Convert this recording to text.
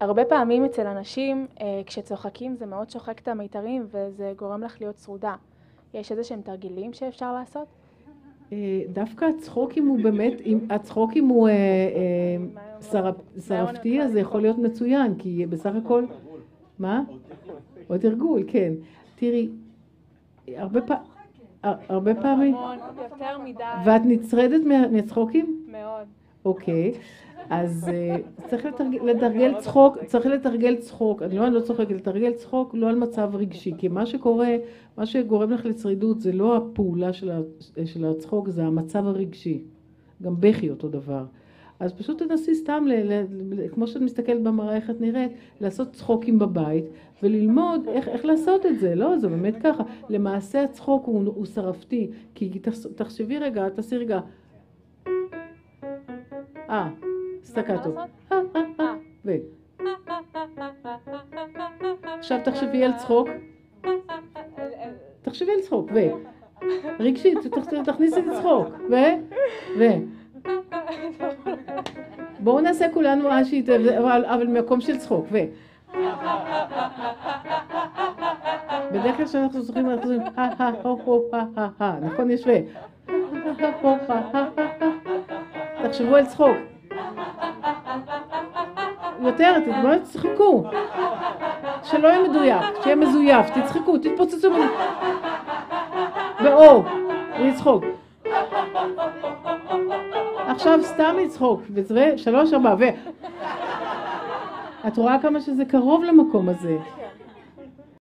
הרבה פעמים אצל אנשים, אה, כשצוחקים זה מאוד שוחק את המיתרים וזה גורם לך להיות צרודה. יש איזה שהם תרגילים שאפשר לעשות? אה, דווקא הצחוק אם הוא באמת, אם הצחוק אם הוא אה, שרפתי אז זה יכול להיות מצוין, כי בסך הכל, מה? או תרגול, כן. תראי, הרבה פעמים, הרבה פעמים, יותר מדי. ואת נצרדת מצחוקים? מאוד. אוקיי. אז אה, צריך לתרגל צחוק, צריך לתרגל צחוק, אני לא, אני לא צוחקת, לתרגל צחוק לא על מצב רגשי, כי מה שקורה, מה שגורם לך לצרידות זה לא הפעולה של הצחוק, זה המצב הרגשי, גם בכי אותו דבר. אז פשוט תנסי סתם, ל, ל, ל, כמו שאת מסתכלת במראה איך את נראית, לעשות צחוקים בבית וללמוד איך, איך לעשות את זה, לא? זה באמת ככה. למעשה הצחוק הוא, הוא שרפתי, כי תחשבי רגע, תעשי רגע. אה. סטקטו. ו... עכשיו תחשבי על צחוק. תחשבי על צחוק, ו... רגשית, תכניסי לצחוק, ו... ו... בואו נעשה כולנו אשית, אבל ממקום של צחוק, ו... בדרך כלל כשאנחנו זוכרים אנחנו אומרים הא הא הו הו הא הא הא, נכון? יש ו... תחשבו על צחוק. יותר, תצחקו. שלא יהיה מדויק, שיהיה מזויף, תצחקו, תתפוצצו באור, לצחוק. עכשיו סתם לצחוק, וזה שלוש ארבע, ו... את רואה כמה שזה קרוב למקום הזה.